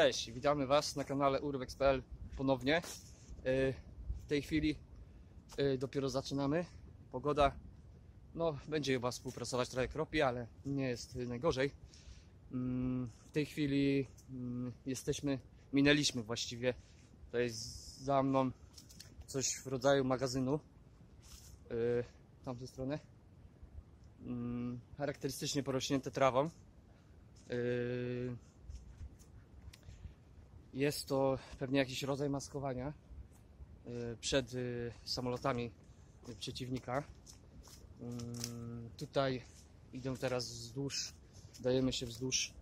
Cześć, witamy Was na kanale urbex.pl ponownie. Yy, W tej chwili yy, dopiero zaczynamy. Pogoda, no będzie chyba współpracować trochę kropi, ale nie jest najgorzej. Mm, W tej chwili mm, jesteśmy, minęliśmy właściwie, to jest za mną coś w rodzaju magazynu. Yy, Tamtej strony. Mm, Charakterystycznie porośnięte trawą. Jest to pewnie jakiś rodzaj maskowania y, przed y, samolotami przeciwnika. Ym, Tutaj idę teraz wzdłuż, dajemy się wzdłuż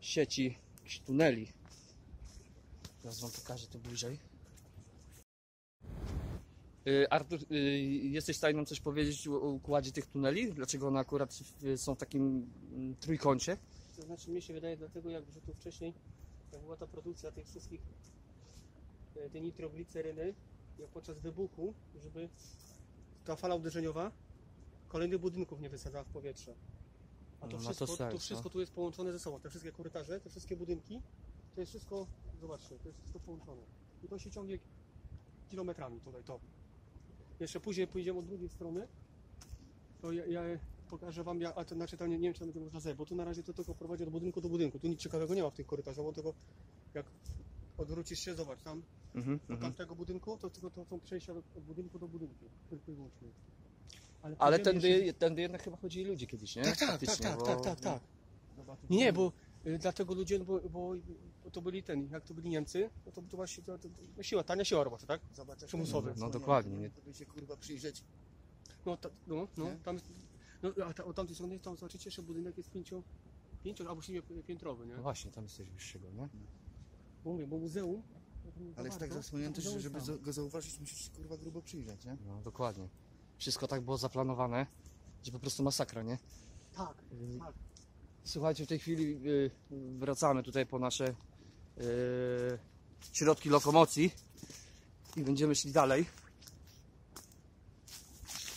sieci tuneli. Teraz Wam pokażę to bliżej. Y, Artur, jesteś w stanie nam coś powiedzieć o układzie tych tuneli? Dlaczego one akurat są w takim mm, trójkącie? To znaczy mnie się wydaje dlatego, jak tu wcześniej jak była ta produkcja tych wszystkich e, tej nitrogliceryny, jak podczas wybuchu, żeby ta fala uderzeniowa kolejnych budynków nie wysadzała w powietrze. A to No, to wszystko, to, sens, no. wszystko tu jest połączone ze sobą. Te wszystkie korytarze, te wszystkie budynki, to jest wszystko, zobaczcie, to jest wszystko połączone. I to się ciągnie kilometrami tutaj, to. Jeszcze później pójdziemy od drugiej strony, to ja, ja pokażę wam, jak, a to znaczy tam nie, nie wiem, czy tam będzie można zejść, bo tu na razie to tylko prowadzi od budynku do budynku. Tu nic ciekawego nie ma w tych korytarzach, bo tylko jak odwrócisz się, zobacz, tam Mhm, do mhm. tamtego budynku, to tylko to są przejścia od, od budynku do budynku. Tylko i wyłącznie. Ale pójdziemy tędy, jeszcze- tędy jednak chyba chodzili ludzie kiedyś, nie? Tak, tak, tak, Faktycznie, tak, bo- tak, tak, tak. Nie, nie, bo y, dlatego ludzie, no bo, bo, bo to byli ten, jak to byli Niemcy, no to, to właśnie to, to, to siła, tania siła robocza, tak? Zobacz, jak Przymusowy. No dokładnie, nie? Żeby się kurwa przyjrzeć. No, ta, no, no, Nie? tam, no a ta, od tamtej strony tam zobaczycie, że budynek jest pięcio, pięcio albo siedmiopiętrowy, nie? No właśnie, tam jest coś wyższego, nie? Bo mówię, bo muzeum... no Ale jest tak bardzo, zasłonięty, że żeby za- go zauważyć, musisz się kurwa grubo przyjrzeć, nie? No dokładnie. Wszystko tak było zaplanowane, że po prostu masakra, nie? Tak, Y, tak. Słuchajcie, w tej chwili y, wracamy tutaj po nasze y, środki lokomocji i będziemy szli dalej.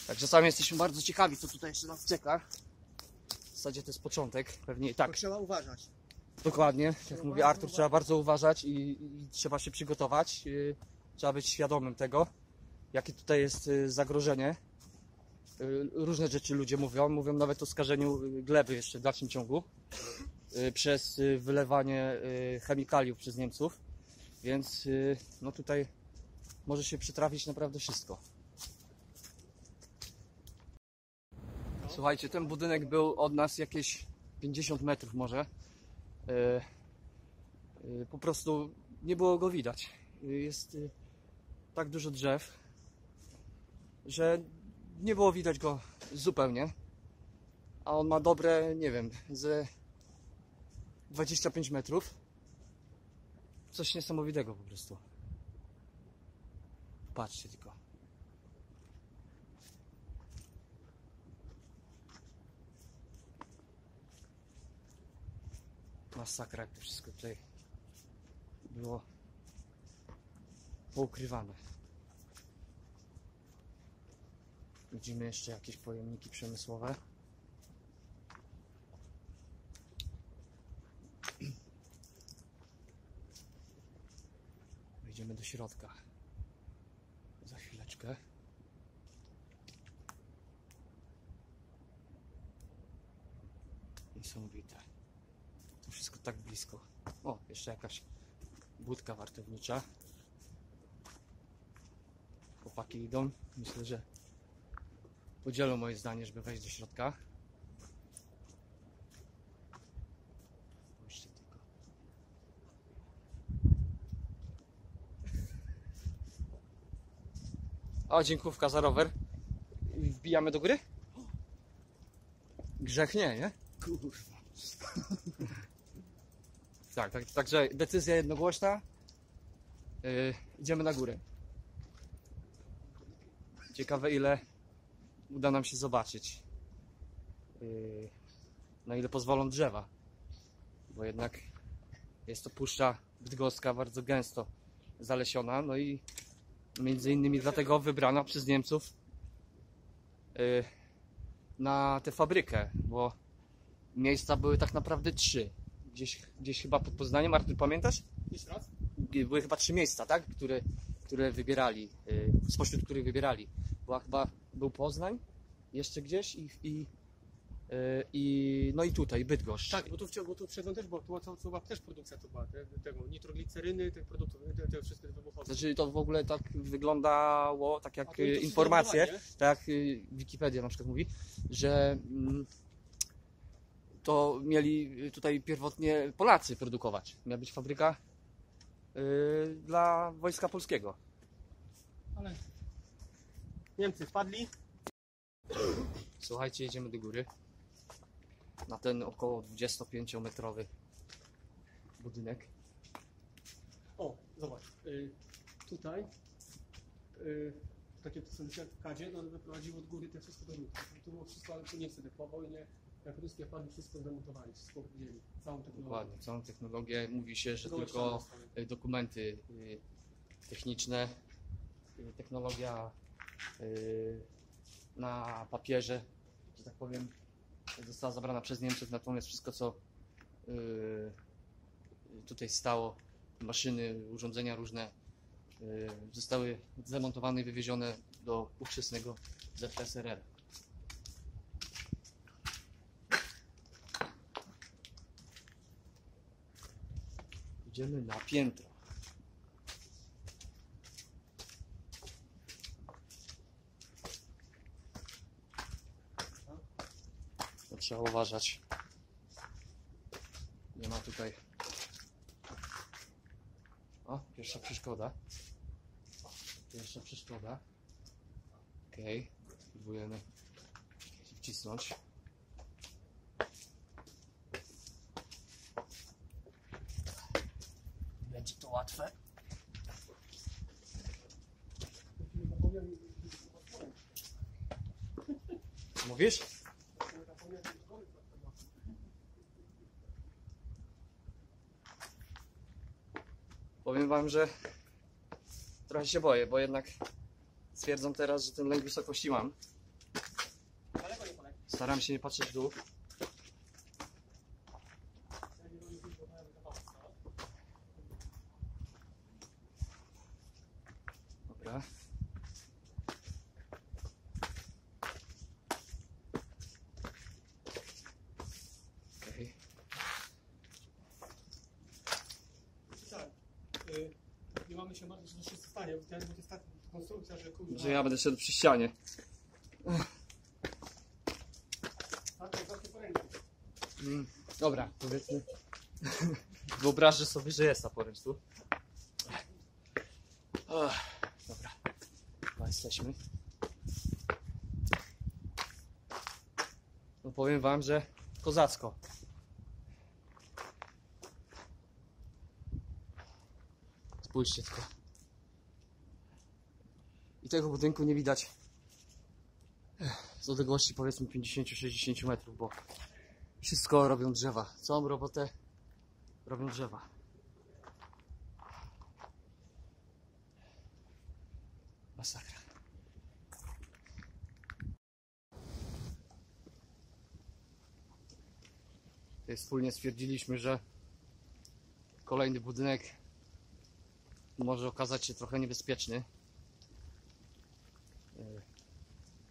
Także sami jesteśmy bardzo ciekawi, co tutaj jeszcze nas czeka. W zasadzie to jest początek, pewnie i tak. To trzeba uważać. Dokładnie, jak Trzeba mówi Artur, uważać. trzeba bardzo uważać i, i trzeba się przygotować. Yy, Trzeba być świadomym tego, jakie tutaj jest y, zagrożenie. Y, Różne rzeczy ludzie mówią, mówią nawet o skażeniu y, gleby jeszcze w dalszym ciągu y, przez y, wylewanie y, chemikaliów przez Niemców. Więc y, no tutaj może się przytrafić naprawdę wszystko. Słuchajcie, ten budynek był od nas jakieś 50 metrów może. E, e, Po prostu nie było go widać. E, Jest tak dużo drzew, że nie było widać go zupełnie. A on ma dobre, nie wiem, ze 25 metrów. Coś niesamowitego po prostu. Patrzcie tylko. Masakra, jak to wszystko tutaj było poukrywane. Widzimy jeszcze jakieś pojemniki przemysłowe. Wejdziemy do środka. Za chwileczkę. Niesamowite. Wszystko tak blisko. O, jeszcze jakaś budka wartownicza. Chłopaki idą. Myślę, że podzielą moje zdanie, żeby wejść do środka. Spójrzcie tylko. O, dziękówka za rower. Wbijamy do góry? Grzech nie, nie? Kurwa. Tak, tak, także decyzja jednogłośna. Yy, idziemy na górę. Ciekawe ile uda nam się zobaczyć. Yy, na ile pozwolą drzewa. Bo jednak jest to puszcza bydgoska bardzo gęsto zalesiona. No i między innymi dlatego wybrana przez Niemców yy, na tę fabrykę, bo miejsca były tak naprawdę trzy gdzieś, gdzieś chyba pod Poznaniem. Artur, pamiętasz? Jeszcze raz? Były chyba trzy miejsca, tak? Które, które wybierali, y, spośród których wybierali. Była chyba, był Poznań, jeszcze gdzieś i, i, y, i no i tutaj, Bydgoszcz. Tak, bo tu, w- bo tu przedtem też była, tu, tu, była też produkcja tu była, te, tego nitrogliceryny, tych produktów, te, te wszystkie wybuchowe. Znaczy to w ogóle tak wyglądało, tak jak y, informacje, tak jak Wikipedia na przykład mówi, że mm, to mieli tutaj pierwotnie Polacy produkować. Miała być fabryka y, dla Wojska Polskiego. Ale Niemcy wpadli, Słuchajcie, jedziemy do góry. Na ten około 25-metrowy budynek. O, zobacz, y, tutaj y, takie to są kadzie, no one wyprowadziły od góry te wszystko do. Tu było wszystko, ale tu nie po wojnie, jak ruskie wpadli, wszystko zdemontowali, wszystko wzięli, całą technologię. Dokładnie, całą technologię. Mówi się, że Tylko y, dokumenty y, techniczne, y, technologia y, na papierze, że tak powiem, została zabrana przez Niemców, natomiast wszystko co y, tutaj stało, maszyny, urządzenia różne y, zostały zdemontowane i wywiezione do ówczesnego ZSRR. Idziemy na piętro. To trzeba uważać. Nie ma tutaj. O, pierwsza przeszkoda. Pierwsza przeszkoda. Okej, próbujemy się wcisnąć. Będzie to łatwe. Mówisz? Powiem wam, że trochę się boję, bo jednak stwierdzam teraz, że ten lęk wysokości mam. Staram się nie patrzeć w dół. Ja nie lubię tylko mojego kawałka. Dobra. Okej. Tak. Nie mamy się martwić, że się stanie, bo to jest tak konstrukcja, że kurwa... Że ja będę szedł przy ścianie. Mm, Dobra, powiedzmy. Wyobrażę sobie, że jest ta poręcz tu. Ach, Dobra, chyba jesteśmy. No powiem wam, że kozacko. Spójrzcie tylko. I tego budynku nie widać z odległości powiedzmy 50-60 metrów, bo wszystko robią drzewa. Całą robotę robią drzewa. Masakra. Tutaj wspólnie stwierdziliśmy, że kolejny budynek może okazać się trochę niebezpieczny. E,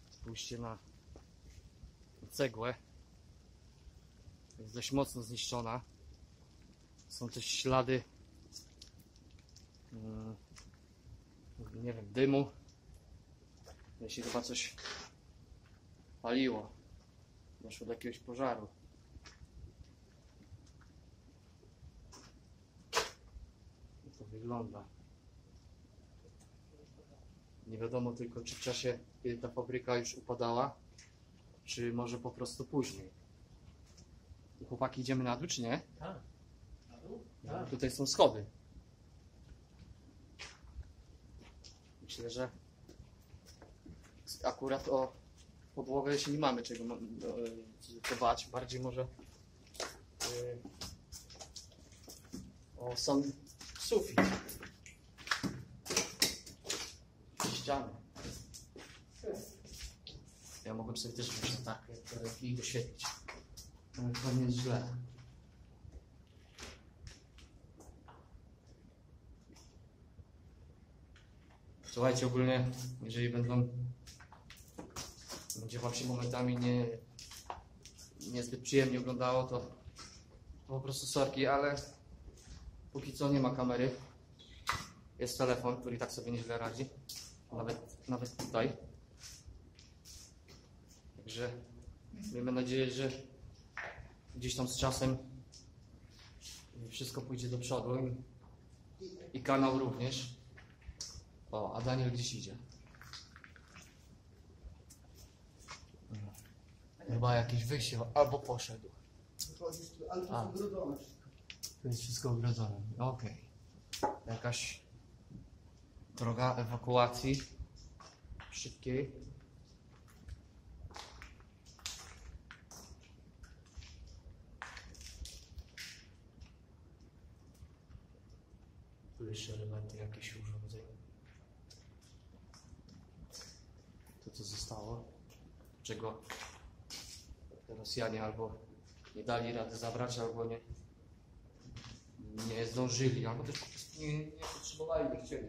Spójrzcie na cegłę jest dość mocno zniszczona. Są też ślady mm, nie wiem, dymu. Jeśli chyba coś paliło. Doszło do jakiegoś pożaru. Jak to wygląda. Nie wiadomo tylko, czy w czasie, kiedy ta fabryka już upadała, czy może po prostu później. Chłopaki, idziemy na dół, czy nie? Tak. Na dół? No, Tutaj są schody. Myślę, że akurat o podłogę się nie mamy czego ma- e. Bardziej może e, o sam sufit, ścianę. Ja mogłem sobie też wziąć tak, i doświetlić. Ale to nie jest źle. Słuchajcie, ogólnie, jeżeli będą, będzie Wam się momentami nie, niezbyt przyjemnie oglądało, to po prostu sorki, ale póki co nie ma kamery. Jest telefon, który tak sobie nieźle radzi. Nawet, nawet tutaj. Także miejmy nadzieję, że gdzieś tam z czasem wszystko pójdzie do przodu i, i kanał również. O, a Daniel gdzieś idzie. Chyba jakieś wyjście, albo poszedł. Ale to A. To jest wszystko ogrodzone. Okej. Jakaś droga ewakuacji szybkiej. Tu jeszcze elementy jakieś urządzeń. To co zostało? Czego Rosjanie albo nie dali rady zabrać, albo nie, nie zdążyli, albo też po prostu nie, nie potrzebowali, nie chcieli.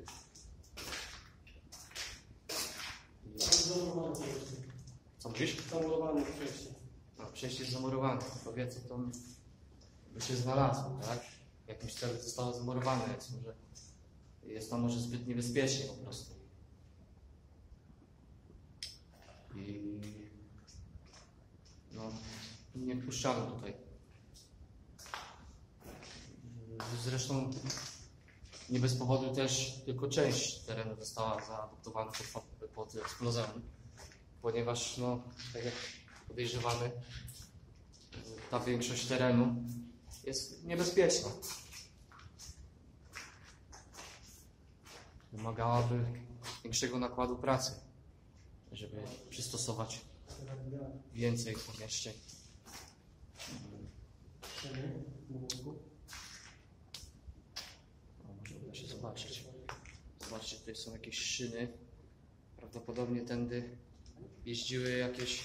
Co mówisz? Zamurowany przejście. No, przejście jest zamurowane. Powiedzmy, to by się znalazło, tak? W jakimś celu zostało zamurowane, jest może, jest tam może zbyt niebezpiecznie po prostu. I no, nie wpuszczano tutaj. Zresztą nie bez powodu też tylko część terenu została zaadoptowana pod, pod ponieważ no, tak jak podejrzewamy, ta większość terenu jest niebezpieczna. Wymagałaby większego nakładu pracy, żeby przystosować więcej pomieszczeń. O, może uda się zobaczyć. Zobaczcie, tutaj są jakieś szyny. Prawdopodobnie tędy jeździły jakieś y,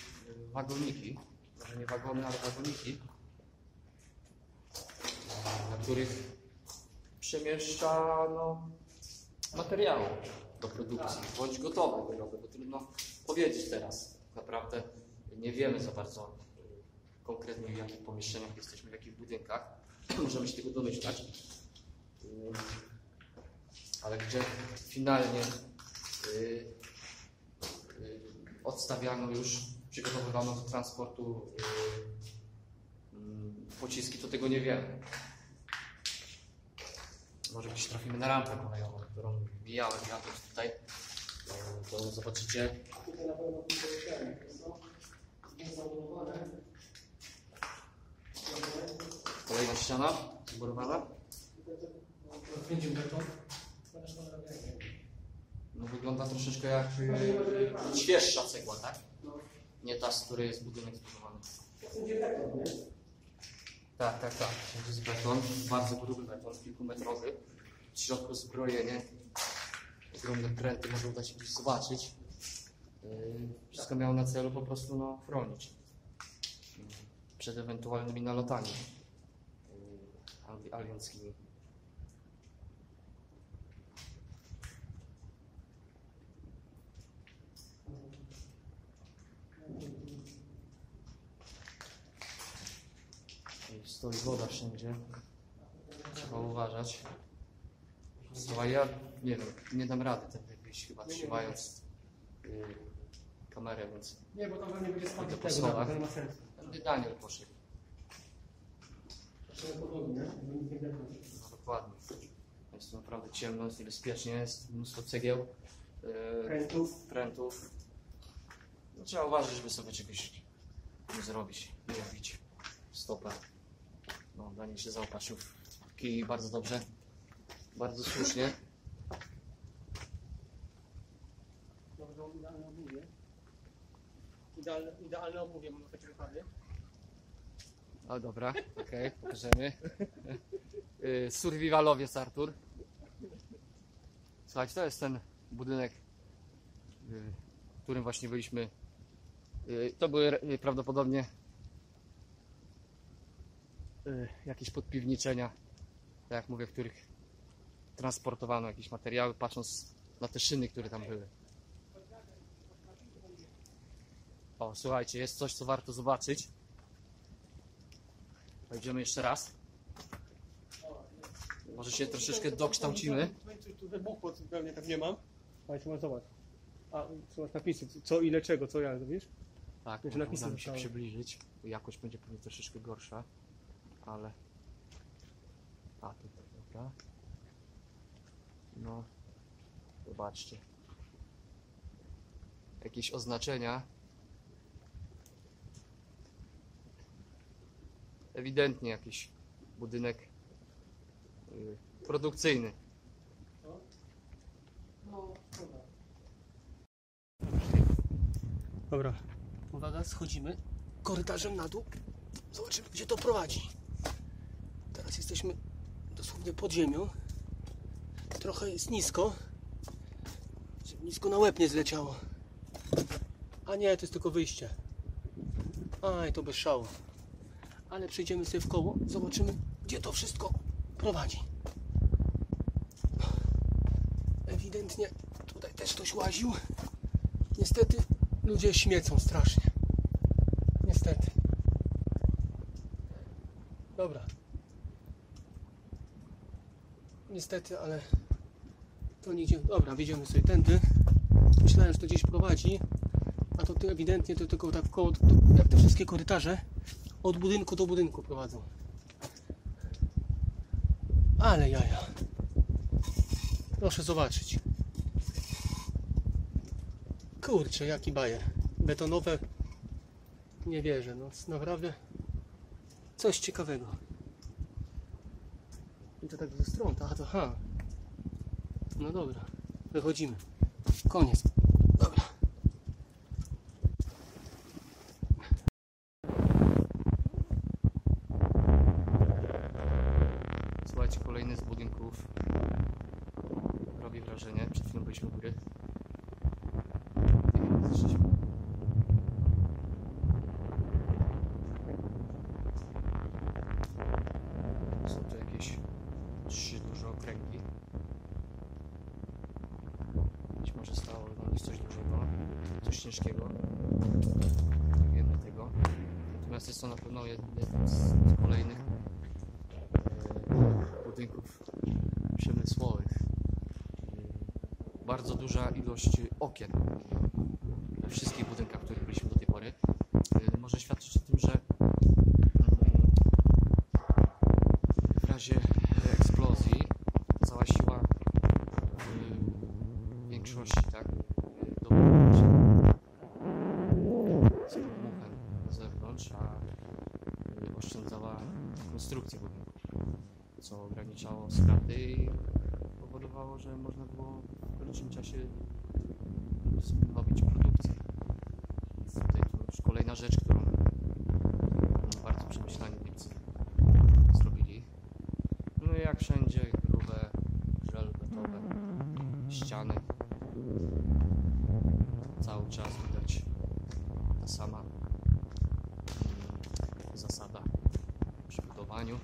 wagoniki. Może nie wagony, ale wagoniki. Na których przemieszczano materiały do produkcji, bądź gotowe wyroby, bo trudno powiedzieć teraz. Naprawdę nie wiemy za bardzo y, konkretnie w jakich pomieszczeniach jesteśmy, w jakich budynkach. Możemy się tego domyślać. Ale gdzie finalnie y, y, odstawiano już, przygotowywano do transportu y, mm, pociski, to tego nie wiemy. Może gdzieś trafimy na rampę kolejową, którą wbijałem jadąc tutaj. To zobaczycie, kolejna ściana zbudowana. Będzie beton. No wygląda troszeczkę jak y, świeższa cegła, tak? Nie ta, z której jest budynek zbudowany. Tak, tak, tak. To jest beton, bardzo gruby beton, kilkumetrowy. W środku zbrojenie. Ogromne pręty, można uda się gdzieś zobaczyć. Yy, Wszystko miało na celu po prostu no, chronić przed ewentualnymi nalotami yy, ali- alienckimi. I Stoi woda wszędzie. Trzeba uważać. Słuchaj, ja nie wiem, nie dam rady tędy wyjść chyba trzymając yy, kamerę, więc Nie, bo tam pewnie będzie spadł Idę po tego, schodach. to nie ma sensu. Daniel poszedł. Trzeba podłogi, nie? Nic nie. No dokładnie. Jest tu naprawdę ciemno, jest niebezpiecznie, jest mnóstwo cegieł, yy, Krętów. prętów. No, trzeba uważać, żeby sobie czegoś nie zrobić, nie robić stopę. No, Daniel się zaopatrzył w kij bardzo dobrze, bardzo słusznie. Dobrze, idealne obuwie. Idealne, idealne obuwie mam na takie wypady. O dobra, okej, pokażemy. Yy, Survivalowiec Artur. Słuchajcie, to jest ten budynek, yy, w którym właśnie byliśmy. Yy, To były yy, prawdopodobnie yy, jakieś podpiwniczenia, tak jak mówię, w których transportowano jakieś materiały. Patrząc na te szyny, które tam były. O, słuchajcie, jest coś, co warto zobaczyć. Wejdziemy jeszcze raz. Może się troszeczkę dokształcimy. Tu wybuchło, co pewnie tak nie mam. Ale trzeba zobacz. A, trzeba napisy, co, ile, czego, co ja, wiesz? Tak, może napisy uda mi się zostały. przybliżyć. Jakość będzie pewnie troszeczkę gorsza, ale... A, tutaj, dobra. No, zobaczcie. Jakieś oznaczenia. Ewidentnie jakiś budynek y, produkcyjny. Dobra. Uwaga, schodzimy korytarzem na dół. Zobaczymy, gdzie to prowadzi. Teraz jesteśmy dosłownie pod ziemią. Trochę jest nisko. Nisko na łeb nie zleciało. A nie, to jest tylko wyjście. Aj, to bez szału. Ale przejdziemy sobie w koło, zobaczymy, gdzie to wszystko prowadzi. Ewidentnie tutaj też ktoś łaził. Niestety ludzie śmiecą strasznie. Niestety. Dobra. Niestety, ale to nigdzie. Dobra, wjedziemy sobie tędy. Myślałem, że to gdzieś prowadzi, a to ewidentnie to tylko tak koło, jak te wszystkie korytarze od budynku do budynku prowadzą. Ale jaja. Proszę zobaczyć. Kurczę, jaki bajer. Betonowe. Nie wierzę, no naprawdę coś ciekawego. I to tak ze stron, a to ha. No dobra, wychodzimy. Koniec. Dobra. Słuchajcie, kolejny z budynków robi wrażenie. Przed chwilą byliśmy u góry. Nie wiem, gdzie zeszliśmy. Są to jakieś trzy duże okręgi. Być może stało na nich coś dużego, coś ciężkiego. Nie wiemy tego. Natomiast jest to na pewno jed- jeden z z kolejnych e, budynków przemysłowych. Bardzo duża ilość okien we wszystkich budynkach, w których byliśmy do tej pory. E, Może świadczyć o tym, że mm, w razie eksplozji cała siła e, większości, tak, do z podmuchem na zewnątrz, a oszczędzała konstrukcję budynku co ograniczało straty i powodowało, że można było w krótszym czasie wznowić produkcję. Więc tutaj to już kolejna rzecz, którą no, bardzo przemyślani Niemcy zrobili. No i jak wszędzie grube, żelbetowe ściany. Cały czas widać ta sama mm, zasada przy budowaniu.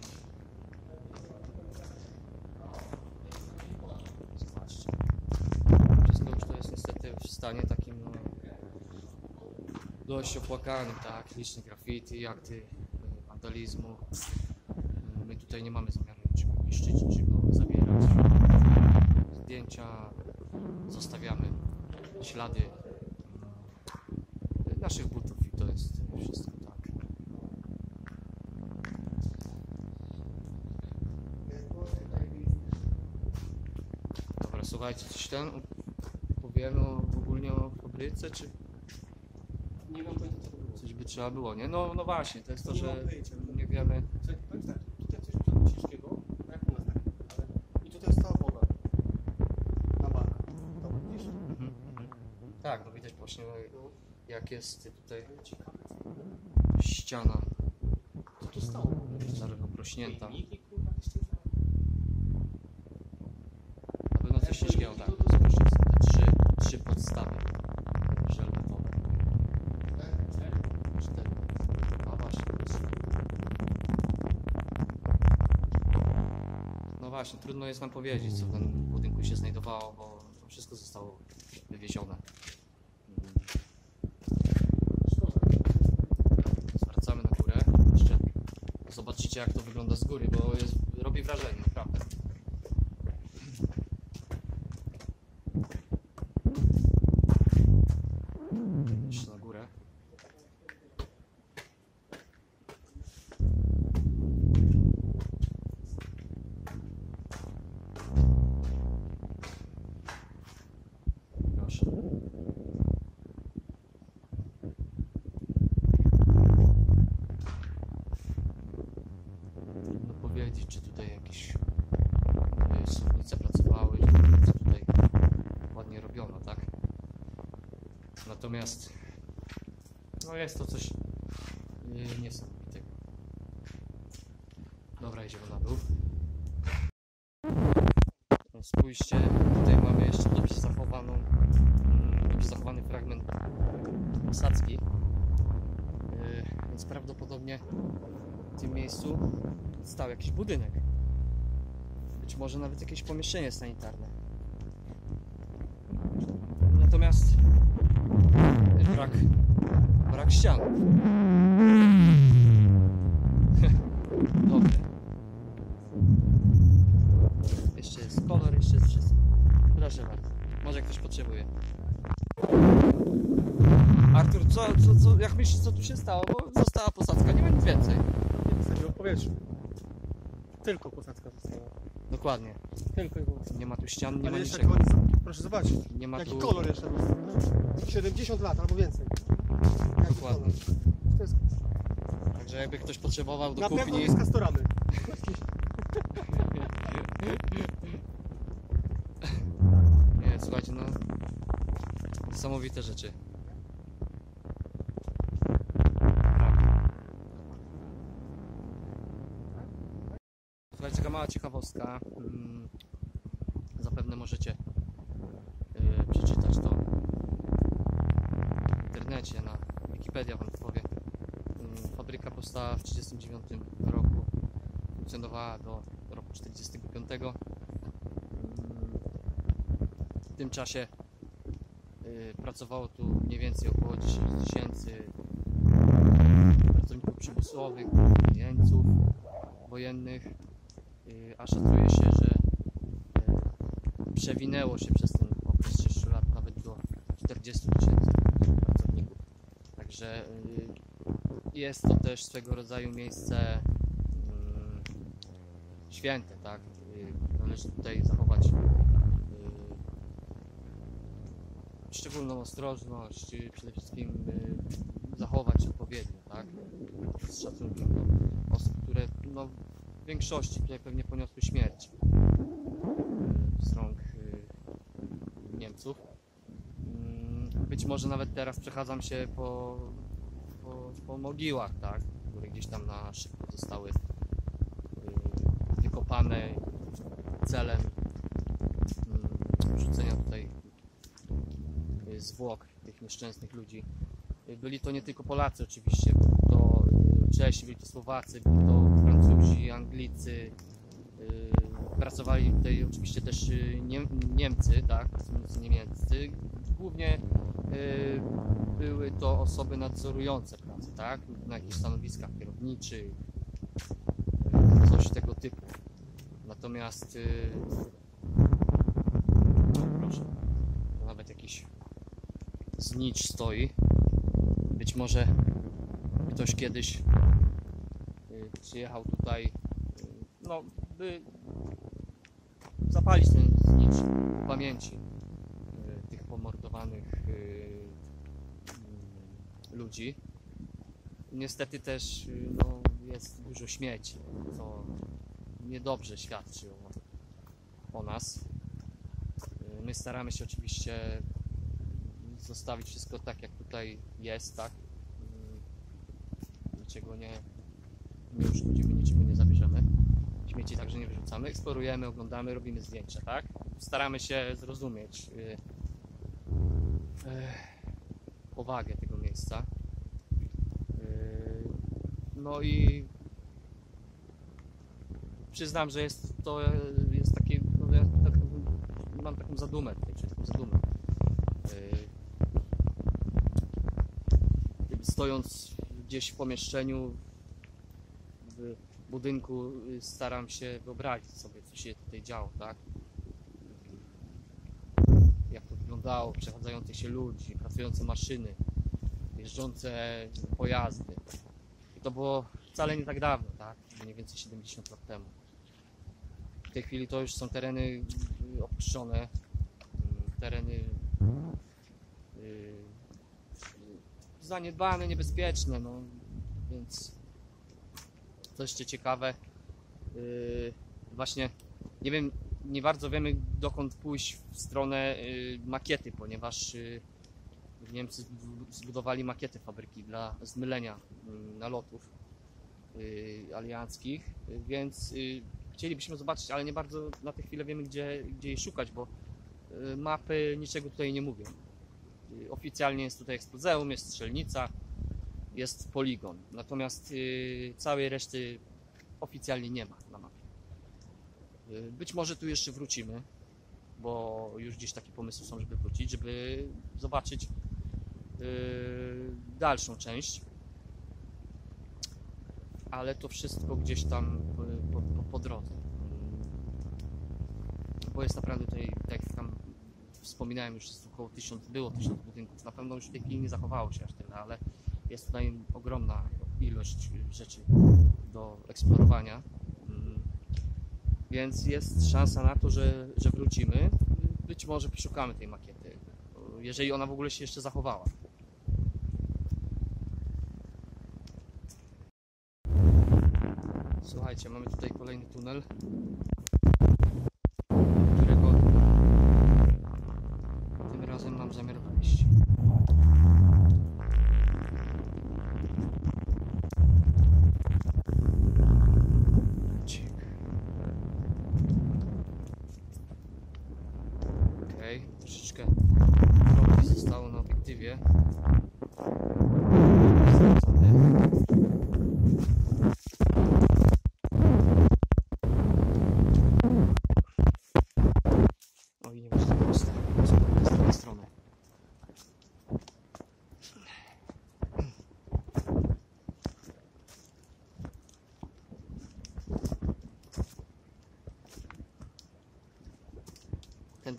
Zobaczcie. Wszystko już to jest niestety w stanie takim no, dość opłakanym, tak? Liczne graffiti, akty y, wandalizmu. Y, My tutaj nie mamy zamiaru niczego niszczyć, niczego zabierać. Zdjęcia zostawiamy, ślady y, naszych butów i to jest wszystko, tak. Dobra, słuchajcie, coś ten powiemy o, ogólnie o fabryce, czy Nie mam pojęcia, co to było. coś by trzeba było, nie? No, no właśnie, to jest to, że nie wiemy. Czekaj, powiem tak, tutaj coś było ciężkiego, jak u nas tak, ale... I tutaj jest cała woda. Na? Mhm, mhm. Tak, no widać właśnie No, jak jest tutaj ściana Co tu stało? zaledwo prośnięta. Pojemniki, właśnie, trudno jest nam powiedzieć, co w tym budynku się znajdowało, bo wszystko zostało wywiezione. Zwracamy na górę. Jeszcze zobaczycie jak to wygląda z góry, bo jest, robi wrażenie, prawdopodobnie w tym miejscu stał jakiś budynek. Być może nawet jakieś pomieszczenie sanitarne. Natomiast brak, brak ścian. Dobre. Jeszcze jest kolor, jeszcze jest wszystko. Proszę bardzo. Może ktoś potrzebuje. Co, co, co, jak myślisz, co tu się stało? Bo została posadzka, nie ma nic więcej. Nie wysadziło. Tylko posadzka została. Dokładnie. Tylko i wyłącznie. Nie ma tu ścian, nie Ale ma jeszcze niczego. koniec. Proszę zobaczyć. Nie ma Jaki tu... kolor jeszcze dostał. 70 lat albo więcej. Jaki Dokładnie. kolor. To jest, Także jakby ktoś potrzebował do na pewno kuchni... z kastoramy. Nie, słuchajcie, no... Niesamowite rzeczy. Mm, Zapewne możecie y, przeczytać to w internecie, na Wikipedia wam powie. Mm, Fabryka powstała w 1939 roku, funkcjonowała do roku 1945. Mm, W tym czasie y, pracowało tu mniej więcej około 10 tysięcy pracowników przemysłowych, jeńców wojennych, a szacuje się, że y, przewinęło się przez ten okres 6 lat nawet do 40 tysięcy pracowników. Także y, jest to też swego rodzaju miejsce mm, święte, tak? Y, Należy tutaj zachować y, szczególną ostrożność, y, przede wszystkim y, zachować odpowiednio, tak? Z szacunkiem do osób, które no, większości tutaj pewnie poniosły śmierć y, z rąk y, Niemców. Mm, Być może nawet teraz przechadzam się po, po, po mogiłach, tak? Które gdzieś tam na szybko zostały y, wykopane celem mm, wrzucenia tutaj y, zwłok tych nieszczęsnych ludzi. Byli to nie tylko Polacy oczywiście, byli to Czesi, byli to Słowacy, byli to Francuzi, Anglicy. y, Pracowali tutaj oczywiście też y, Niem- Niemcy, tak, pracownicy niemieccy. Głównie y, były to osoby nadzorujące pracę, tak, na jakichś stanowiskach kierowniczych, coś tego typu. Natomiast proszę, nawet jakiś znicz stoi. Być może ktoś kiedyś przyjechał tutaj, no, by zapalić ten znicz pamięci y, tych pomordowanych y, mm, ludzi. Niestety też y, no, jest dużo śmieci, co niedobrze świadczy o, o nas. My staramy się oczywiście zostawić wszystko tak, jak tutaj jest, tak? Y, Niczego nie, nie uszkodzimy, niczego nie zabierzemy. Śmieci także nie wyrzucamy. Eksplorujemy, oglądamy, robimy zdjęcia, tak? Staramy się zrozumieć y, eh, powagę tego miejsca. Y, No i przyznam, że jest to jest takie, no, ja tak mam taką zadumę tutaj, taką zadumę. Yy, stojąc gdzieś w pomieszczeniu, budynku, y, staram się wyobrazić sobie, co się tutaj działo, tak? Jak to wyglądało, przechadzających się ludzi, pracujące maszyny, jeżdżące pojazdy. I to było wcale nie tak dawno, tak? Mniej więcej 70 lat temu. W tej chwili to już są tereny y, opuszczone, y, tereny zaniedbane, niebezpieczne, no więc co jeszcze ciekawe, y, właśnie nie wiem, nie bardzo wiemy dokąd pójść w stronę y, makiety, ponieważ y, Niemcy zbu- zbudowali makietę fabryki dla zmylenia y, nalotów y, alianckich, więc y, chcielibyśmy zobaczyć, ale nie bardzo na tę chwilę wiemy, gdzie, gdzie jej szukać, bo y, mapy niczego tutaj nie mówią. Y, Oficjalnie jest tutaj eksplozeum, jest strzelnica, jest poligon, natomiast y, całej reszty oficjalnie nie ma na mapie. Y, Być może tu jeszcze wrócimy, bo już gdzieś takie pomysły są, żeby wrócić, żeby zobaczyć y, dalszą część. Ale to wszystko gdzieś tam po, po, po drodze. Y, Bo jest naprawdę tutaj, tak jak tam wspominałem, już jest około tysiąc, było tysiąc budynków. Na pewno już w tej chwili nie zachowało się aż tyle, ale jest tutaj ogromna ilość y, rzeczy do eksplorowania. Mm. Więc jest szansa na to, że, że wrócimy. Być może poszukamy tej makiety, jeżeli ona w ogóle się jeszcze zachowała. Słuchajcie, mamy tutaj kolejny tunel,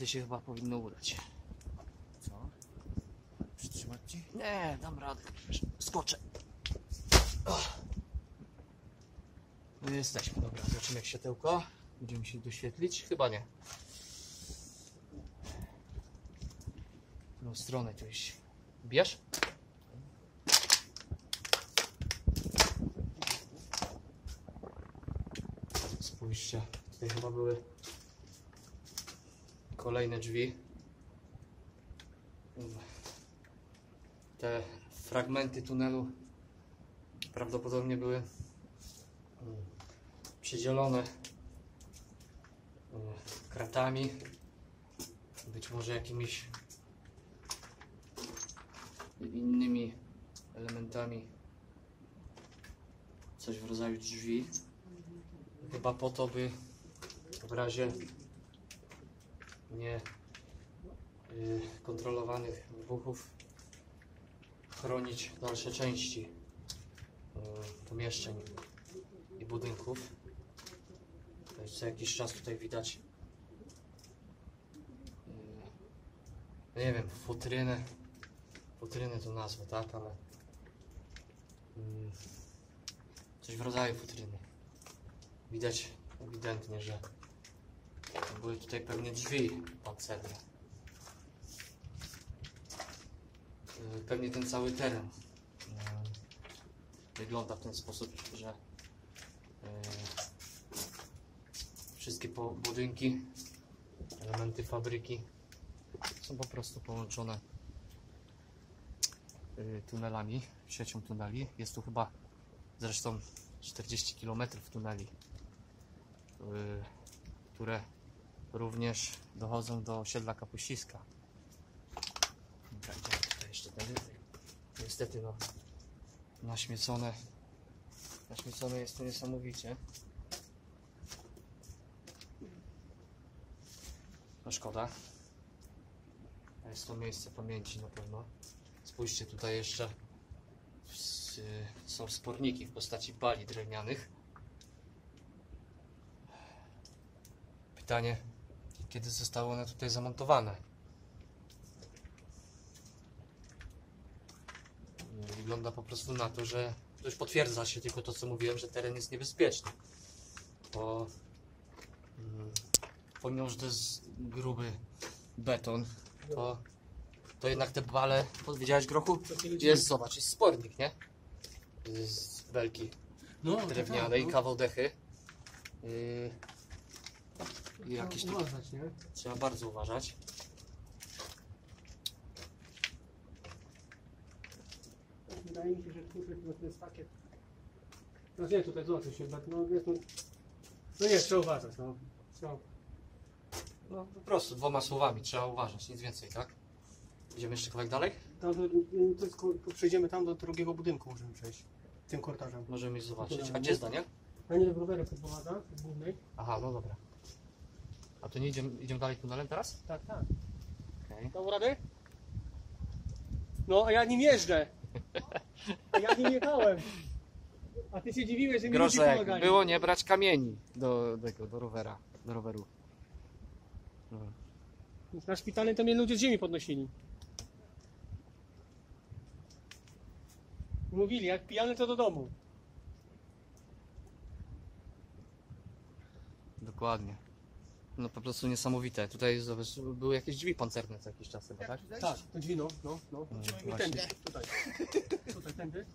Tędy się chyba powinno udać. Co? Przytrzymać ci? Nie, dam radę. Skoczę. No jesteśmy, dobra. Zobaczymy jak światełko. Będziemy się doświetlić? Chyba nie. W którą stronę tu iść? Bierz? Spójrzcie, tutaj chyba były kolejne drzwi. Te fragmenty tunelu prawdopodobnie były mm, przydzielone mm, kratami, być może jakimiś innymi elementami, coś w rodzaju drzwi. Chyba po to, by w razie nie y, kontrolowanych wybuchów chronić dalsze części y, pomieszczeń i budynków. To jest co jakiś czas tutaj widać y, no nie wiem, futrynę futrynę to nazwę, tak, ale mm, coś w rodzaju futryny. Widać ewidentnie, że były tutaj pewnie drzwi pancerne. Y, Pewnie ten cały teren y, wygląda w ten sposób, że y, wszystkie budynki, elementy fabryki są po prostu połączone tunelami, siecią tuneli. Jest tu chyba zresztą 40 km tuneli, które również dochodzą do osiedla Kapuściska. Tutaj jeszcze tędy. Niestety no, naśmiecone, naśmiecone jest to niesamowicie. No szkoda. Jest to miejsce pamięci na pewno. Spójrzcie, tutaj jeszcze są sporniki w postaci bali drewnianych. Pytanie, kiedy zostały one tutaj zamontowane? Wygląda po prostu na to, że to już potwierdza się tylko to, co mówiłem, że teren jest niebezpieczny. Bo mm, pomimo, że to jest gruby beton, to, to jednak te bale, powiedziałeś Grochu? Jest, zobacz, jest spornik, nie? Z belki no, tak, drewnianej, tak, no. kawał dechy. Yy, jakieś tu, Uważać, nie? trzeba bardzo uważać. Wydaje mi się, że no, to jest takie... No nie, tutaj złoty się, no jest, no... No nie, trzeba uważać, no. Trzeba... No po prostu, dwoma słowami, trzeba uważać, nic więcej, tak? Idziemy jeszcze kawałek dalej? Tam, to, to przejdziemy tam do drugiego budynku, możemy przejść. Tym korytarzem. Możemy iść zobaczyć. A gdzie jest Daniel? Daniel rowerem podpowiada, z głównej. Aha, no dobra. A to nie idziemy, idziemy dalej tunelem teraz? Tak, tak. Okej. Dał radę? No, a ja nim jeżdżę. A ja nim jechałem. A ty się dziwiłeś, że mi ludzie Groszek, pomagali. było nie brać kamieni do tego, do rowera, do roweru. No. Na szpitalnym to mnie ludzie z ziemi podnosili. Mówili, jak pijany to do domu. Dokładnie. No po prostu niesamowite. Tutaj zobacz, były jakieś drzwi pancerne co jakiś czas chyba, tak? Tak, to drzwi, no, no, no. No, I tędy, tutaj. Tutaj, tędy.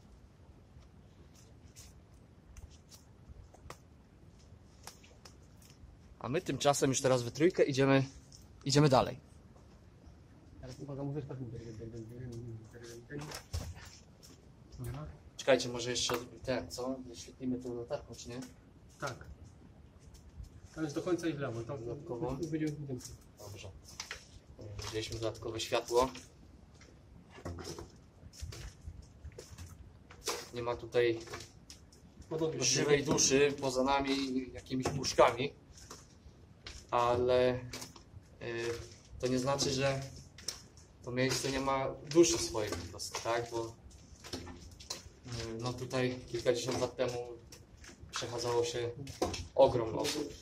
A my tymczasem już teraz we trójkę idziemy, idziemy dalej. Czekajcie, może jeszcze ten, co? Wyświetlimy tą latarką, czy nie? Tak. Tam jest do końca i w lewo. Tam Dodatkowo. Będzie budynku. Dobrze. Wzięliśmy dodatkowe światło. Nie ma tutaj Podobnie. żywej duszy poza nami jakimiś puszkami, ale y, to nie znaczy, że to miejsce nie ma duszy swojej po prostu, tak? Bo y, no tutaj kilkadziesiąt lat temu przechadzało się ogrom osób.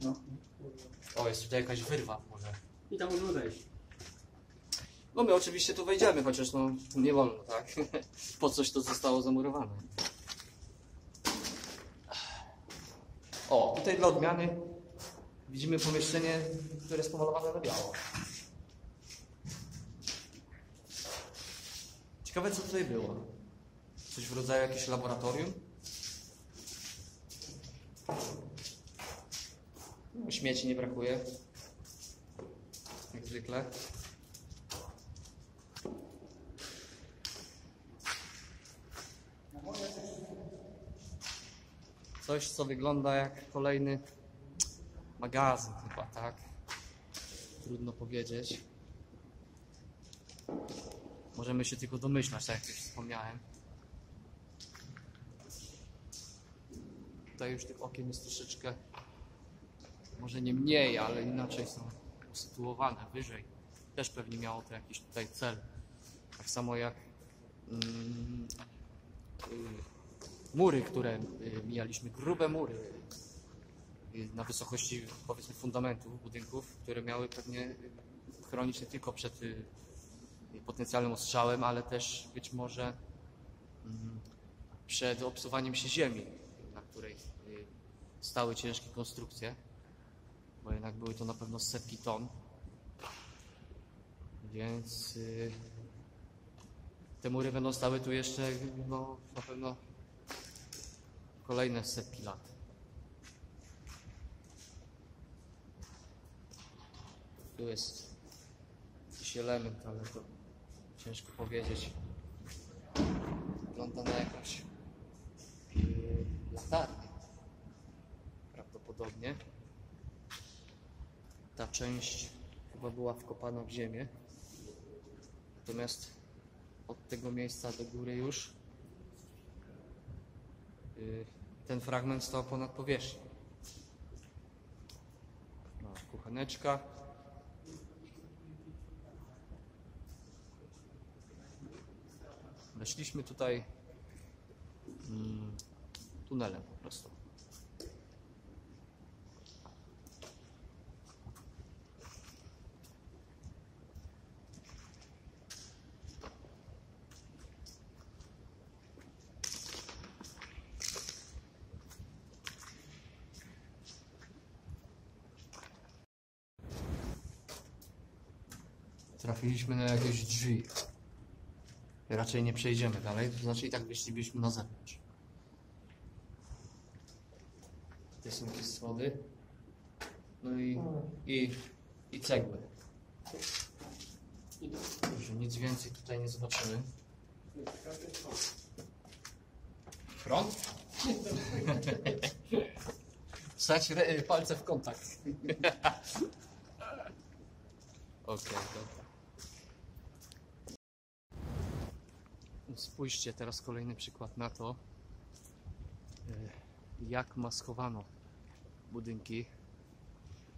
No. O, jest tutaj jakaś wyrwa może. I tam możemy wejść. No my oczywiście tu wejdziemy, chociaż no nie wolno, tak? Po coś to zostało zamurowane. O, tutaj dla odmiany widzimy pomieszczenie, które jest pomalowane na biało. Ciekawe co tutaj było. Coś w rodzaju jakiegoś laboratorium? Śmieci nie brakuje. Jak zwykle. Coś, co wygląda jak kolejny magazyn chyba, tak? Trudno powiedzieć. Możemy się tylko domyślać, tak jak już wspomniałem. Tutaj już tych okien jest troszeczkę, może nie mniej, ale inaczej są usytuowane, wyżej. Też pewnie miało to jakiś tutaj cel. Tak samo jak mm, y, mury, które y, mijaliśmy, grube mury y, na wysokości powiedzmy fundamentów budynków, które miały pewnie chronić nie tylko przed potencjalnym ostrzałem, ale też być może mm, przed obsuwaniem się ziemi, na której stały ciężkie konstrukcje, bo jednak były to na pewno setki ton. Więc y, te mury będą stały tu jeszcze no, na pewno kolejne setki lat. Tu jest jakiś element, ale to ciężko powiedzieć. Wygląda na jakąś yy, latarnię. Prawdopodobnie ta część chyba była wkopana w ziemię. Natomiast od tego miejsca do góry już y, ten fragment stał ponad powierzchnią. No, kucheneczka. Weszliśmy tutaj mm, tunelem po prostu. Trafiliśmy na jakieś drzwi. Raczej nie przejdziemy dalej, to znaczy i tak wyszlibyśmy na zewnątrz. Tutaj są jakieś schody. No i, i, i cegły. Dobrze, nic więcej tutaj nie zobaczymy. Front? Re- palce w kontakt. Okej, dobra. Spójrzcie teraz kolejny przykład na to, y, jak maskowano budynki.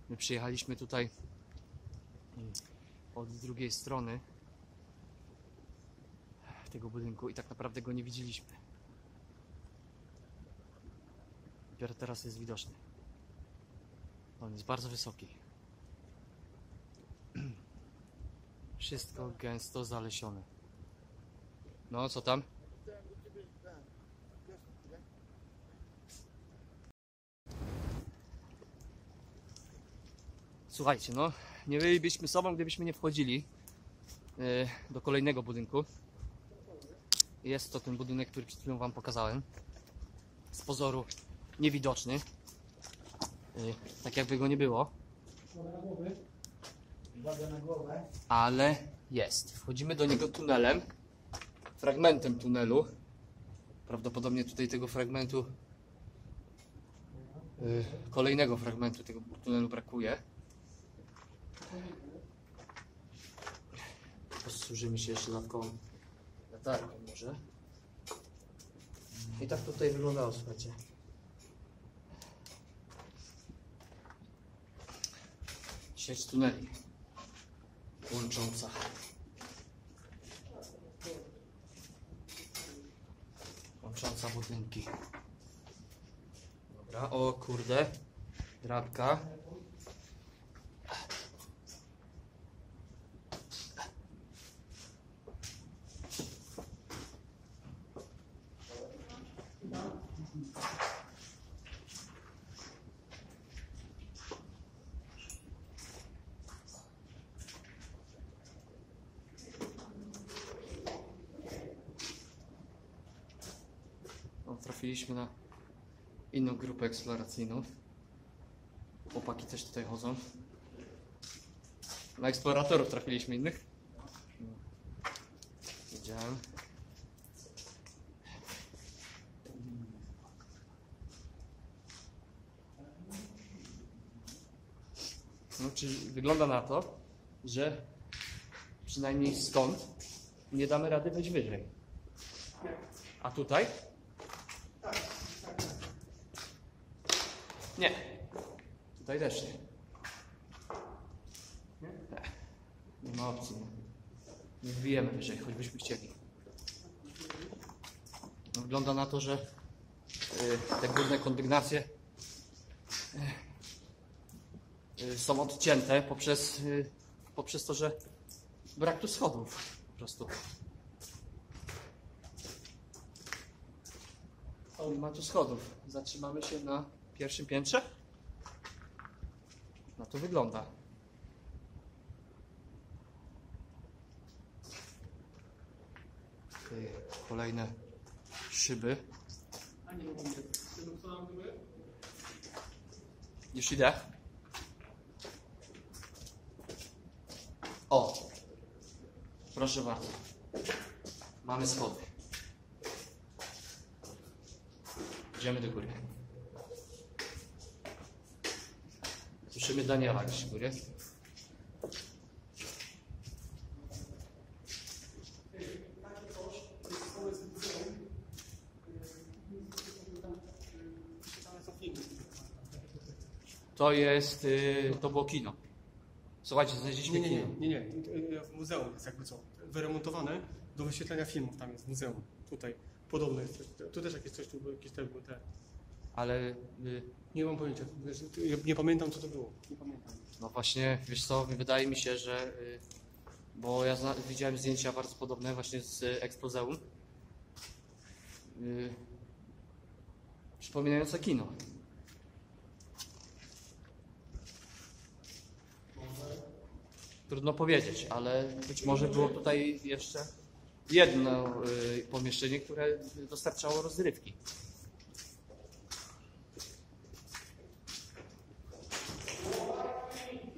My przyjechaliśmy tutaj mm, od drugiej strony tego budynku i tak naprawdę go nie widzieliśmy. Dopiero teraz jest widoczny. On jest bardzo wysoki. Wszystko gęsto zalesione. No, co tam? Słuchajcie, no, nie bylibyśmy sobą, gdybyśmy nie wchodzili e, do kolejnego budynku. Jest to ten budynek, który przed chwilą Wam pokazałem. Z pozoru niewidoczny. E, tak jakby go nie było. Ale jest. Wchodzimy do niego tunelem, fragmentem tunelu. Prawdopodobnie tutaj tego fragmentu, y, kolejnego fragmentu tego tunelu brakuje. Posłużymy się jeszcze dodatkową latarką może. I tak tutaj wyglądało, słuchajcie. Sieć tuneli łącząca. Łącząca budynki. Dobra, o kurde. Drabka. No, trafiliśmy na inną grupę eksploracyjną. Chłopaki też tutaj chodzą. Na eksploratorów trafiliśmy innych. Widziałem. No, czyli wygląda na to, że przynajmniej stąd nie damy rady wejść wyżej. A tutaj? Nie. Tutaj też nie. Nie? Nie ma opcji. Nie, nie wbijemy wyżej, choćbyśmy chcieli. No, Wygląda na to, że y, te górne kondygnacje y, y, są odcięte poprzez, y, poprzez to, że brak tu schodów po prostu. O, nie ma tu schodów. Zatrzymamy się na pierwszym piętrze? Na to wygląda. Tutaj kolejne szyby. Już idę. O! Proszę bardzo. Mamy schody. Idziemy do góry. Słyszymy Daniela gdzieś w góry. To jest, y, to było kino. Słuchajcie, znaleźliśmy Nie, nie, nie, kino. nie, nie. Y, W muzeum jest jakby co, wyremontowane do wyświetlenia filmów tam jest w muzeum. Tutaj podobne jest. Tu też jakieś coś, tu były jakieś te, były te. Ale y, Nie mam pojęcia, nie pamiętam co to było. Nie pamiętam. no właśnie, wiesz co, wydaje mi się, że... Y, bo ja widziałem zdjęcia bardzo podobne właśnie z Explozeum. Y, przypominające kino. Trudno powiedzieć, ale być może było tutaj jeszcze jedno pomieszczenie, które dostarczało rozrywki.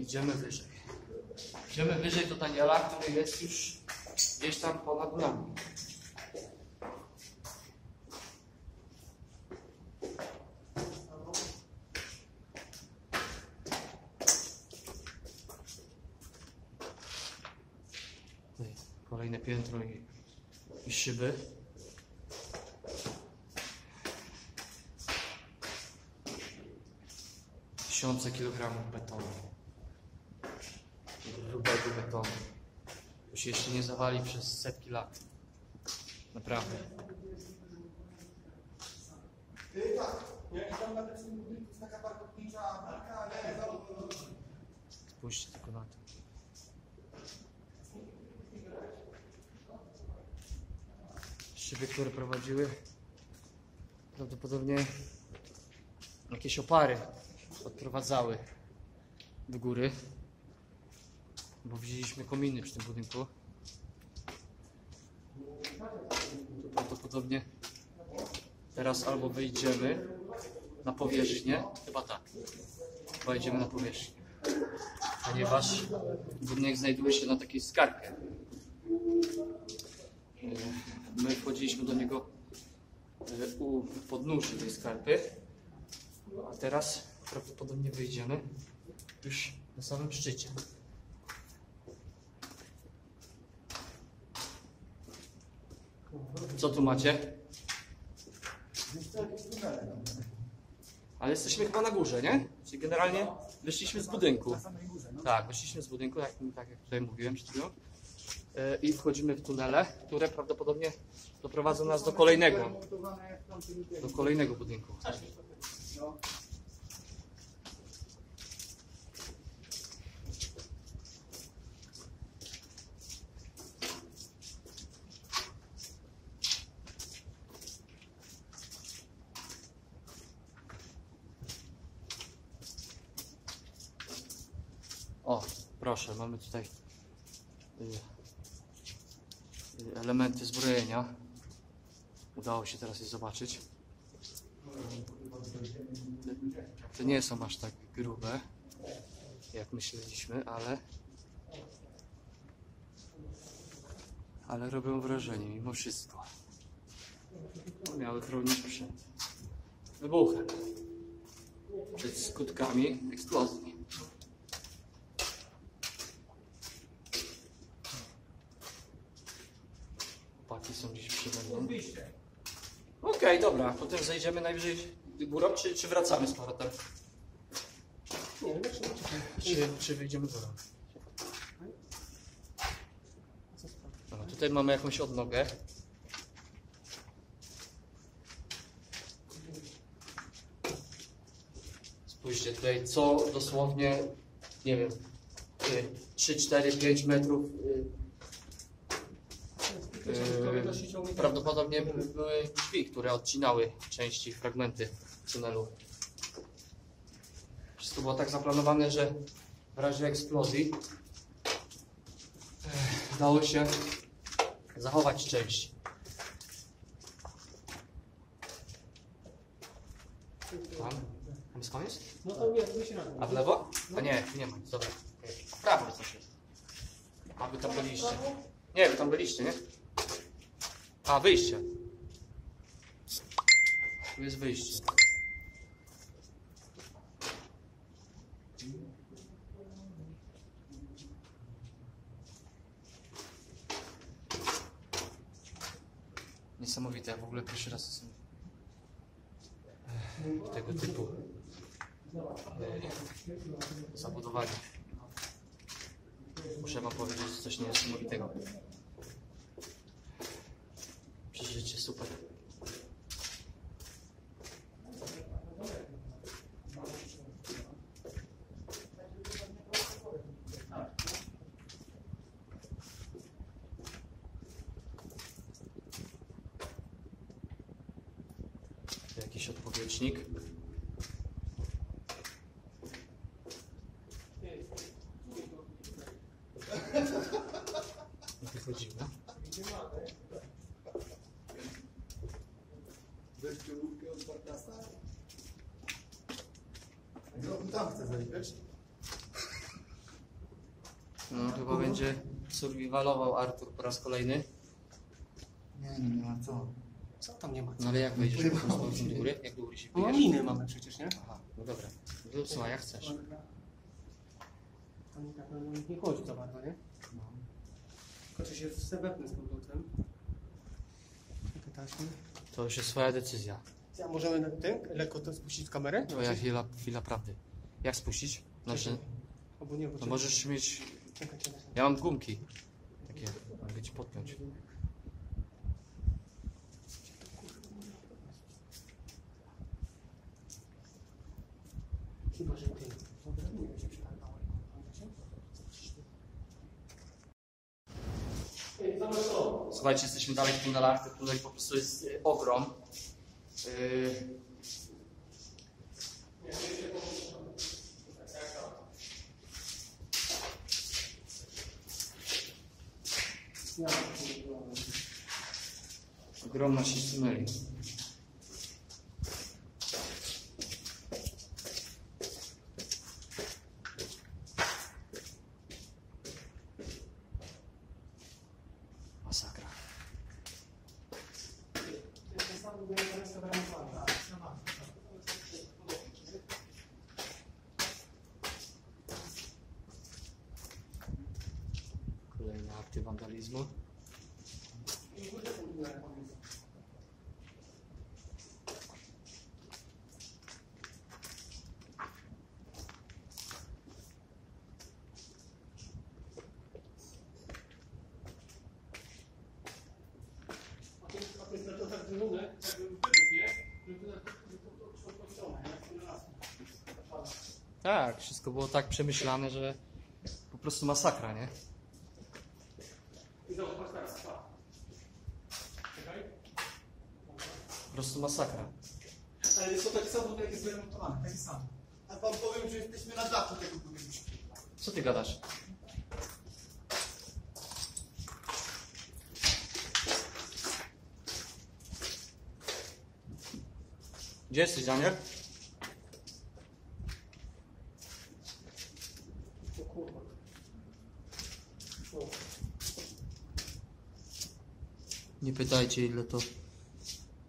Idziemy wyżej. Idziemy wyżej do Daniela, który jest już gdzieś tam ponad nami. Kolejne piętro i, i szyby. Tysiące kilogramów betonu. Grubego betonu. To się jeszcze nie zawali przez setki lat. Naprawdę. Nie, i tam na tym budynku jest taka parkownicza parka, ale Spójrzcie tylko na to. Szyby, które prowadziły prawdopodobnie jakieś opary odprowadzały do góry, bo widzieliśmy kominy przy tym budynku. Tu prawdopodobnie teraz albo wyjdziemy na powierzchnię, chyba tak, chyba idziemy na powierzchnię ponieważ budynek znajduje się na takiej skarpie. E, My wchodziliśmy do niego e, u podnóży tej skarpy, a teraz prawdopodobnie wyjdziemy już na samym szczycie. Co tu macie? Ale jesteśmy chyba na górze, nie? Czyli generalnie wyszliśmy z budynku. Tak, wyszliśmy z budynku, jak, tak jak tutaj mówiłem przed chwilą. E, I wchodzimy w tunele, które prawdopodobnie doprowadzą nas do kolejnego, do kolejnego budynku. No. O, proszę, tutaj y, y, elementy zbrojenia. Udało się teraz je zobaczyć. To nie są aż tak grube, jak myśleliśmy, ale ale robią wrażenie mimo wszystko. Miały chronić przed wybuchem, przed skutkami eksplozji. Chłopaki są gdzieś przede mną. Wyjście. Okej, dobra, potem zejdziemy najwyżej górą, czy, czy wracamy z powrotem? Nie, znaczy. Czy, czy wyjdziemy górą? Dobra, tutaj mamy jakąś odnogę. Spójrzcie, tutaj co dosłownie, nie wiem, y, 3, 4, 5 metrów y, Yy, prawdopodobnie były drzwi, które odcinały części, fragmenty tunelu. Wszystko było tak zaplanowane, że w razie eksplozji ech, dało się zachować część. Tam? Tam jest koniec? No to razem. A w lewo? A nie, nie ma dobra. W prawo coś jest. A wy tam byliście. Nie, wy tam byliście, nie? A, wyjście. Tu jest wyjście. Niesamowite, ja w ogóle pierwszy raz jestem tego typu e, zabudowaniach. Muszę wam powiedzieć coś niesamowitego. justiça do survivalował Artur po raz kolejny. Nie, nie, nie ma co. Co tam nie ma? No ale jak wejdziesz po prostu się. do góry? Jak do góry się No liny mamy przecież, nie? Aha, no dobra. No, Słuchaj, jak chcesz. Tam tak no, nie chodzi za bardzo, nie? Tylko czy się wstępny z powrotem. Takie taśmy. To już jest twoja decyzja. Ja możemy na tym lekko to spuścić w kamerę? Twoja chwila, chwila prawdy. Jak spuścić? Znaczy, Albo nie, bo no możesz mieć... Czekaj, czekaj. Ja mam gumki. Mogę ci podpiąć. Chyba, że ty. Słuchajcie, jesteśmy dalej w tunelach. Ten tunel po prostu jest y, ogrom. Y, Ja. Ogromna sieć tuneli. Masakra. Kolejne akty wandalizmu. A to jest to tak zrobione, jakby wybuch, nie? Żeby to tak szło po stronę, nie? Na raz. Tak, wszystko było tak przemyślane, że po prostu masakra, nie? Po prostu masakra. Ale jest to taki sam budynek jest wyremontowany, taki sam. A wam powiem, że jesteśmy na dachu tego budynku. Co ty gadasz? Gdzie jesteś, Daniel? O kurwa. O. Nie pytajcie, ile to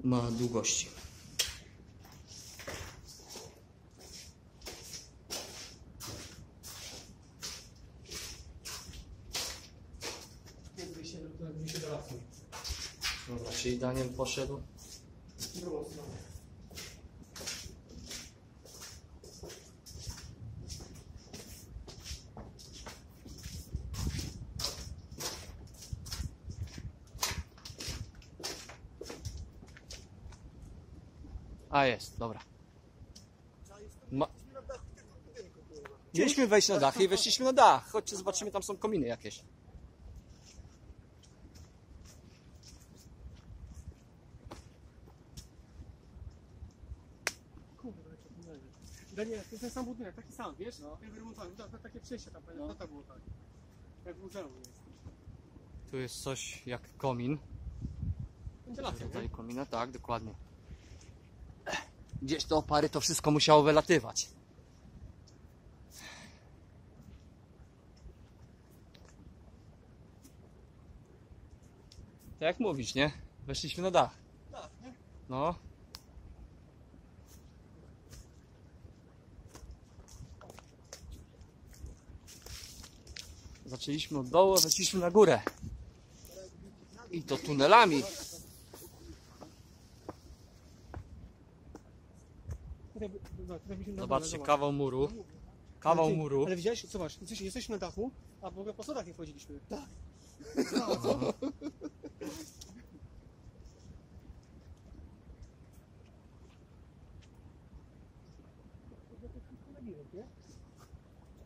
ma długości. Do lasu. Dobra, czyli Daniel poszedł. Drugą stronę. A jest, dobra. Ma... Mieliśmy wejść na dach i weszliśmy na dach. Chodźcie, zobaczymy, tam są kominy jakieś. To. Daniel, to jest ten sam budynek, taki sam, wiesz? No. Jak wyremontowany, to, to takie przejście tam, no. to było tak. Jak w muzeum jest. Tu jest coś jak komin. Wentylacja, nie? komina, tak, dokładnie. Gdzieś te opary to wszystko musiało wylatywać. Tak jak mówisz, nie? Weszliśmy na dach. Nie? No. Zaczęliśmy od dołu, weszliśmy na górę. I to tunelami. Zobaczcie, zobacz. kawał muru. Kawał muru. Ale widziałeś, zobacz, jesteś, jesteśmy na dachu, A w ogóle po schodach nie wchodziliśmy. Tak. No.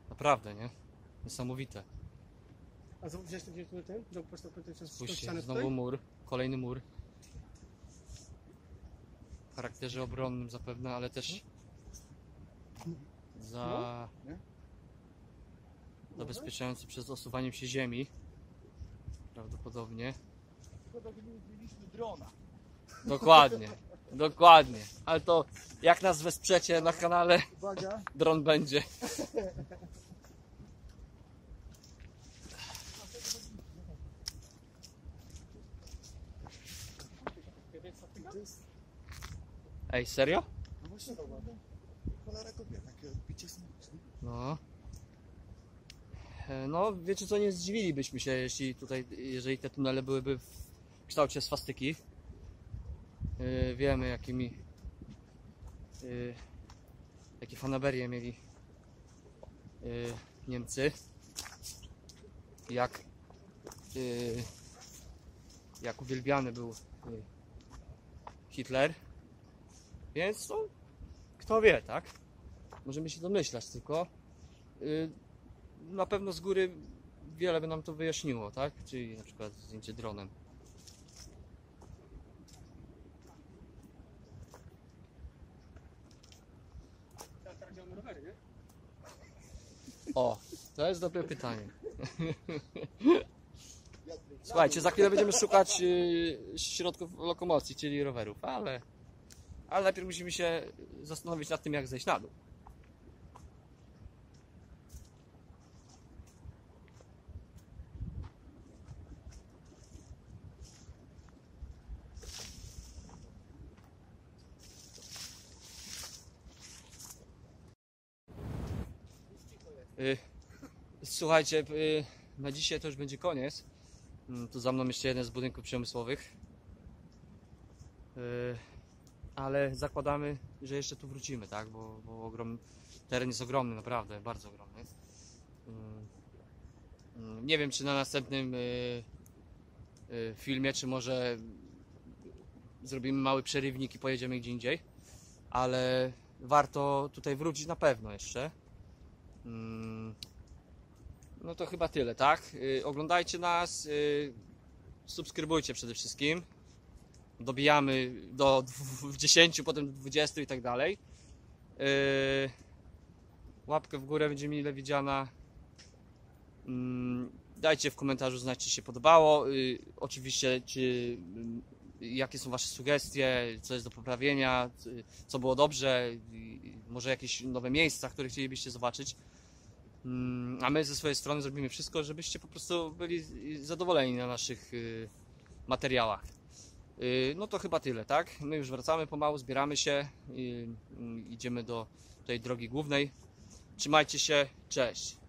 Naprawdę, nie? Niesamowite. A znowu wziąłeś ten, ten, ten, znowu po prostu ten, ten, tą Spójrzcie, ścianę znowu tutaj? mur, kolejny mur. W charakterze obronnym zapewne, ale też za nie? zabezpieczający przed osuwaniem się ziemi. Prawdopodobnie. Szkoda, że nie zdjęliśmy drona. Dokładnie, dokładnie. Ale to jak nas wesprzecie na kanale, Uwaga. dron będzie. Ej, serio? No właśnie, cholera kopia, takie odbicie. No. E, No, wiecie co, nie zdziwilibyśmy się, jeśli tutaj, jeżeli te tunele byłyby w kształcie swastyki. E, Wiemy, jakimi, e, jakie fanaberie mieli e, Niemcy. Jak, jak uwielbiany był Hitler. Więc, no, kto wie, tak? Możemy się domyślać tylko. Y, Na pewno z góry wiele by nam to wyjaśniło, tak? Czyli na przykład zdjęcie dronem. Teraz teraz działamy rowery, nie? O, to jest dobre pytanie. Słuchajcie, za chwilę będziemy szukać y, środków lokomocji, czyli rowerów, ale, ale najpierw musimy się zastanowić nad tym, jak zejść na dół. Słuchajcie, y, na dzisiaj to już będzie koniec. Mm, Tu za mną jeszcze jeden z budynków przemysłowych. Yy, Ale zakładamy, że jeszcze tu wrócimy, tak? Bo, bo ogrom... teren jest ogromny, naprawdę, bardzo ogromny. Yy, yy, Nie wiem, czy na następnym filmie, czy może zrobimy mały przerywnik i pojedziemy gdzie indziej. Ale warto tutaj wrócić na pewno jeszcze. Mm, no to chyba tyle, tak? Yy, oglądajcie nas, yy, subskrybujcie przede wszystkim. Dobijamy do dwu- 10, potem do 20 i tak dalej. Yy, łapkę w górę będzie mile widziana. Mm, dajcie w komentarzu znać, czy się podobało. Oczywiście, czy jakie są Wasze sugestie, co jest do poprawienia, co było dobrze, może jakieś nowe miejsca, które chcielibyście zobaczyć. Mm, A my ze swojej strony zrobimy wszystko, żebyście po prostu byli zadowoleni na naszych y, materiałach. Y, No to chyba tyle, tak? My już wracamy pomału, zbieramy się y, idziemy do tej drogi głównej. Trzymajcie się, cześć.